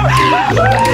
Ah!